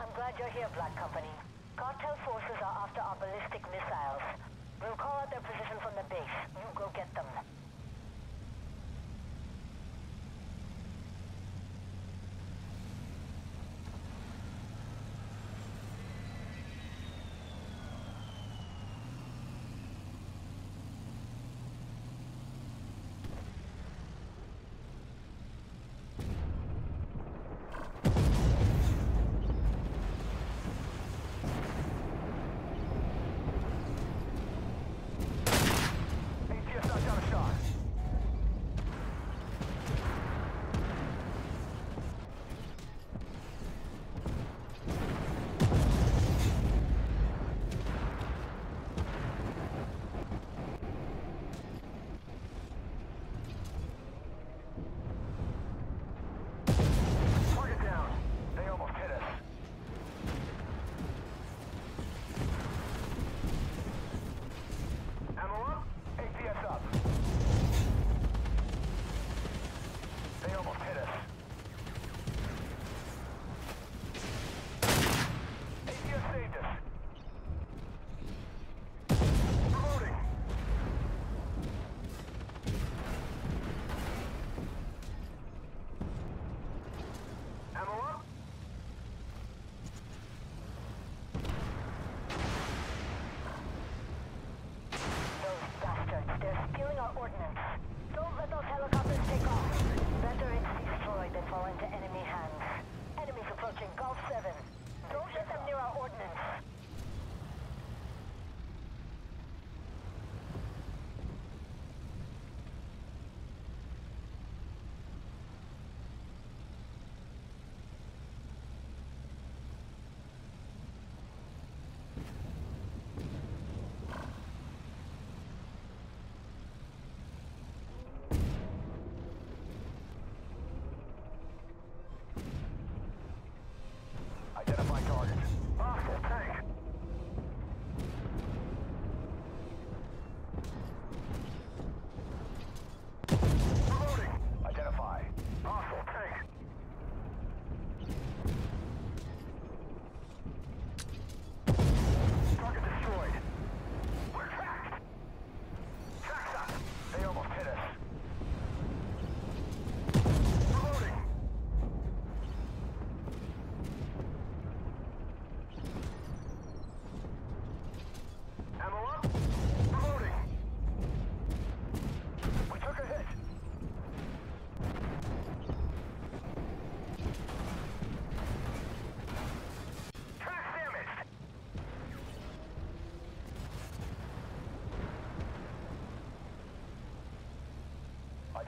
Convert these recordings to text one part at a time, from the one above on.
I'm glad you're here, Black Company. Cartel forces are after our ballistic missiles. We'll call out their position from the base. You go get them.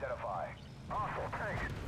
identify. Awesome, thanks.